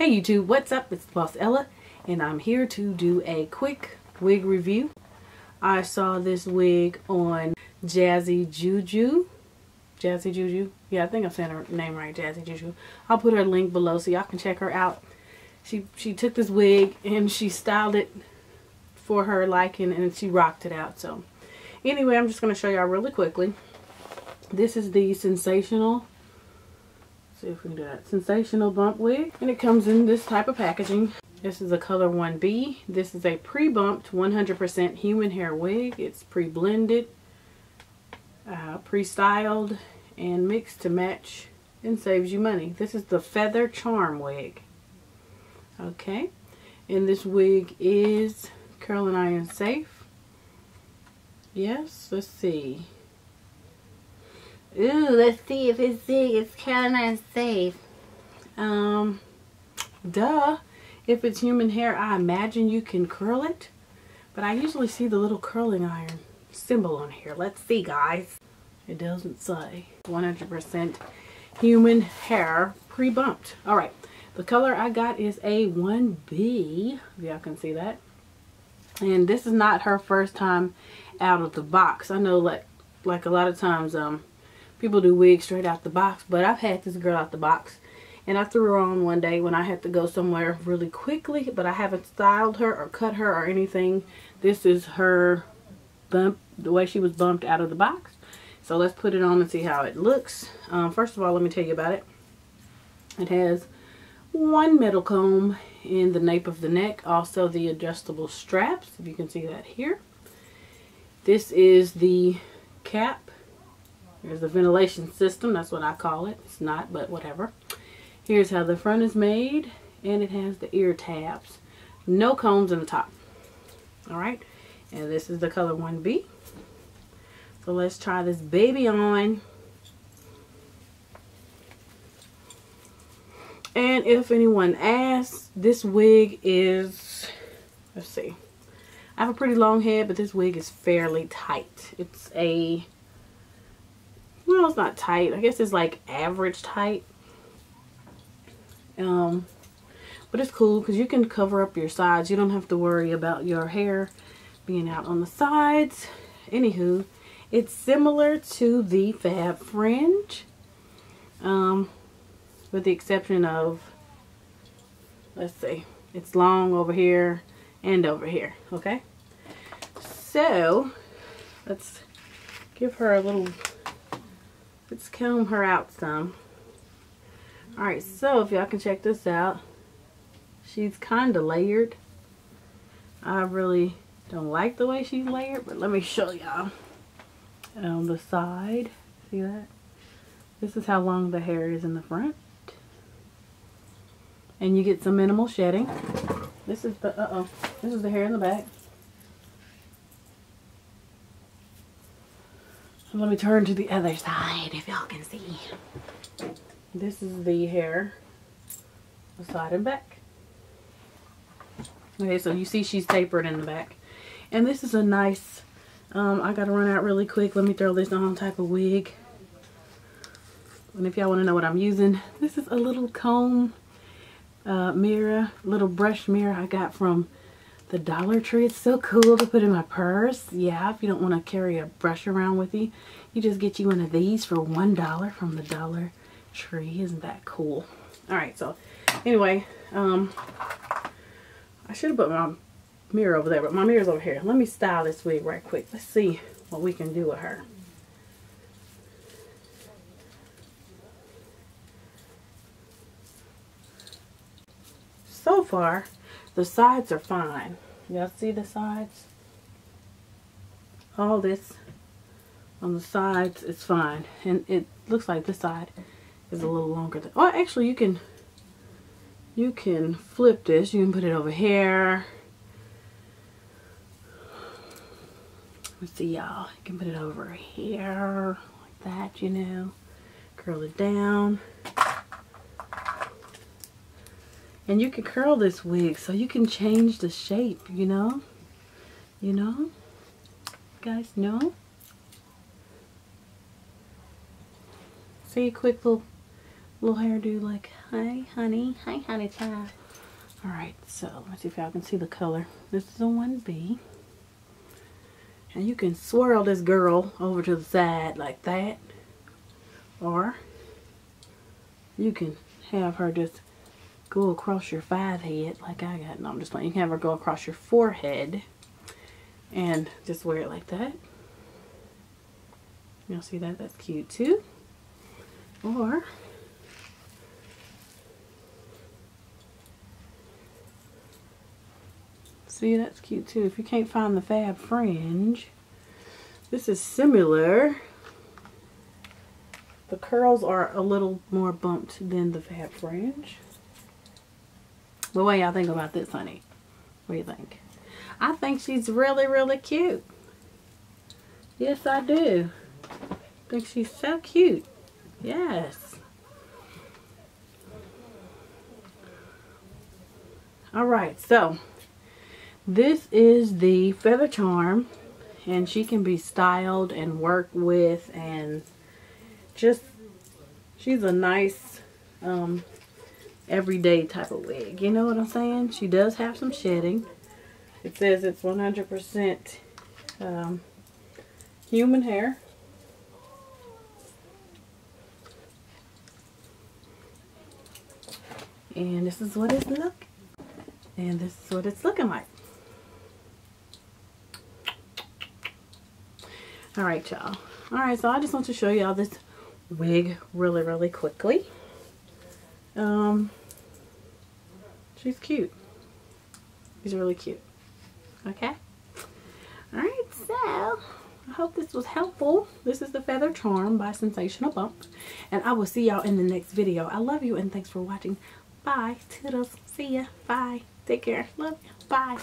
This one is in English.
Hey YouTube, what's up? It's Boss Ella and I'm here to do a quick wig review. I saw this wig on Jazzy Juju. Jazzy Juju? Yeah, I think I'm saying her name right, Jazzy Juju. I'll put her link below so y'all can check her out. She she took this wig and she styled it for her liking and she rocked it out. So anyway, I'm just going to show y'all really quickly. This is the Sensationnel see if we can do that. Sensationnel bump wig. And it comes in this type of packaging. This is a color 1B. This is a pre-bumped 100% human hair wig. It's pre-blended, uh, pre-styled, and mixed to match and saves you money. This is the Feather Charm wig. Okay. And this wig is curling iron safe. Yes, let's see. Ooh, let's see if it's big. It's kind of safe. Um, duh. If it's human hair, I imagine you can curl it. But I usually see the little curling iron symbol on here. Let's see, guys. It doesn't say. 100% human hair pre-bumped. All right. The color I got is a 1B. Y'all can see that. And this is not her first time out of the box. I know like, like a lot of times um, people do wigs straight out the box, but I've had this girl out the box. And I threw her on one day when I had to go somewhere really quickly, but I haven't styled her or cut her or anything. This is her bump, the way she was bumped out of the box. So let's put it on and see how it looks. Um, first of all, let me tell you about it. It has one metal comb in the nape of the neck, also the adjustable straps, if you can see that here. This is the cap there's the ventilation system. That's what I call it. It's not, but whatever. Here's how the front is made. And it has the ear tabs. No combs in the top. Alright. And this is the color 1B. So let's try this baby on. And if anyone asks, this wig is, let's see. I have a pretty long head, but this wig is fairly tight. It's a well it's not tight. I guess it's like average tight. Um but it's cool because you can cover up your sides. You don't have to worry about your hair being out on the sides. Anywho it's similar to the Fab Fringe um with the exception of let's see it's long over here and over here okay? So let's give her a little Let's comb her out some. Alright, so if y'all can check this out, she's kind of layered. I really don't like the way she's layered, but let me show y'all. On the side, see that? This is how long the hair is in the front. And you get some minimal shedding. This is the, uh-oh, this is the hair in the back. Let me turn to the other side if y'all can see. This is the hair, the side and back. Okay, so you see she's tapered in the back. And this is a nice, um, I gotta run out really quick. Let me throw this on type of wig. And if y'all want to know what I'm using, this is a little comb uh, mirror, little brush mirror I got from the Dollar Tree. It's so cool to put in my purse. Yeah, if you don't want to carry a brush around with you, you just get you one of these for $1 from the Dollar Tree. Isn't that cool? Alright, so anyway, um, I should have put my mirror over there, but my mirror's over here. Let me style this wig right quick. Let's see what we can do with her. So far, the sides are fine. Y'all see the sides? All this on the sides is fine. And it looks like this side is a little longer. Than, oh, actually you can, you can flip this. You can put it over here. Let's see y'all. You can put it over here like that, you know. Curl it down. And you can curl this wig so you can change the shape, you know? You know? You guys know? See a quick little, little hairdo like Hi, honey. Hi, honey child. Alright, so let me see if y'all can see the color. This is a 1B. And you can swirl this girl over to the side like that. Or you can have her just go across your forehead like I got. No, I'm just playing. You can have her go across your forehead and just wear it like that. You'll see that? That's cute too. Or See, that's cute too. If you can't find the fab fringe, this is similar. The curls are a little more bumped than the fab fringe. What y'all think about this, honey? What do you think? I think she's really, really cute. Yes, I do. I think she's so cute. Yes. Alright, so this is the Feather Charm and she can be styled and worked with and just she's a nice um, everyday type of wig. You know what I'm saying? She does have some shedding. It says it's 100% um, human hair. And this is what it's look. And this is what it's looking like. Alright, y'all. Alright, so I just want to show y'all this wig really, really quickly. Um, she's cute. She's really cute. Okay? Alright, so I hope this was helpful. This is the Feather Charm by Sensationnel Bump. And I will see y'all in the next video. I love you and thanks for watching. Bye. Toodles. See ya. Bye. Take care. Love you. Bye.